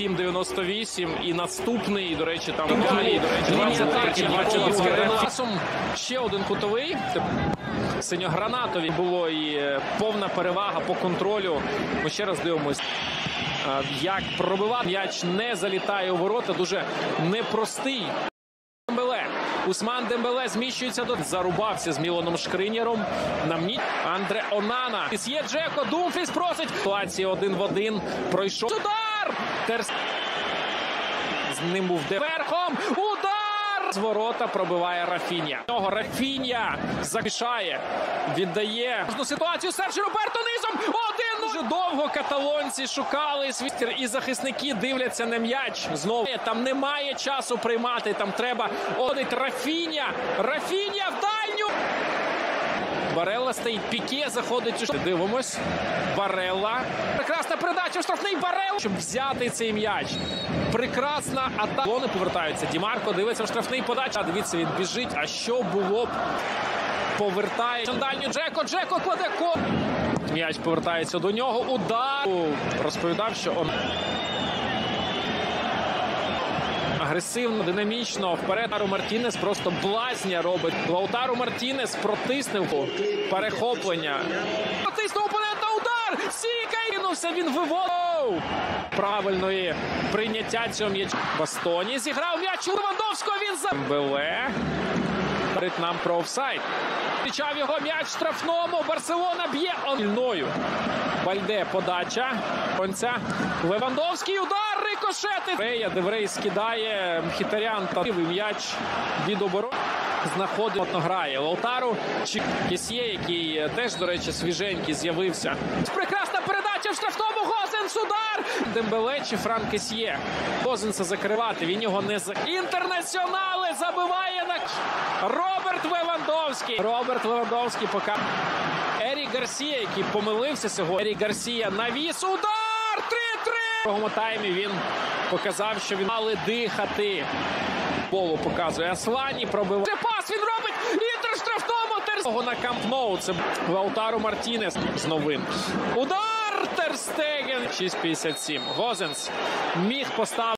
7,98 і наступний, до речі, там далі, до речі, 23 22 часом ще один кутовий. Синьогранатові було і е, повна перевага по контролю. Ми ще раз дивимось, е, як пробивати. М'яч не залітає у ворота. Дуже непростий. Дембеле. Усман Дембеле зміщується до зарубався з Мілоном Шкринєром. На мні Андре Онана. Є Джеко. Думфріс просить. Ситуація один в один. Пройшов удар. Терс. З ним був верхом. Удар! З ворота пробиває Рафінія. Нього Рафінія замішає. Віддає ситуацію. Серджі Роберто низом. Один дуже довго каталонці шукали свістер і захисники дивляться на м'яч. Знову там немає часу приймати. Там треба одить Рафінія. Рафінія в дальню. Барелла стоїть, піке заходить у Дивимось. Барелла. Прекрасна передача штрафний Барелла, щоб взяти цей м'яч. Прекрасна атака. Вони повертаються. Дімарко дивиться в штрафний подача. Дивіться, він біжить. А що було б? Повертає дальню Джеко. Джеко кладе ко. М'яч повертається до нього. Удар. Розповідав, що он. Агресивно, динамічно вперед Лаутару Мартінес просто блазня робить. Лаутару Мартінес протиснув перехоплення. Протиснув опонента удар! Сіка кинувся, він виводив правильної прийняття цього м'яча. Бастоні зіграв м'яч у Левандовського, він за Беле. Говорить нам про офсайд. Кричав його м'яч штрафному. Барселона б'є ольною. Бальде подача. Конця. Левандовський удар. Рикошети. Рея Деврей скидає Мхітарян та м'яч від оборони. Знаходить грає. Лаутару чи Кісьє, який е, теж, до речі, свіженький з'явився. Прекрасна передача в штрафному. Гозенс удар. Дембеле чи Франк Кісьє. Гозенса закривати. Він його не за інтернаціонали забиває на Роберт Левандовський. Роберт Левандовський поки Ері Гарсія, який помилився сьогодні. Ері Гарсія навіс. Удар! 3-3! В другому таймі він показав, що він мали дихати. Полу показує Аслані, пробиває. Це пас він робить! Інтер штрафному Терстого на Камп Ноу. Це Лаутару Мартінес з новин. Удар! Терстеген! 6.57. Гозенс міг поставити.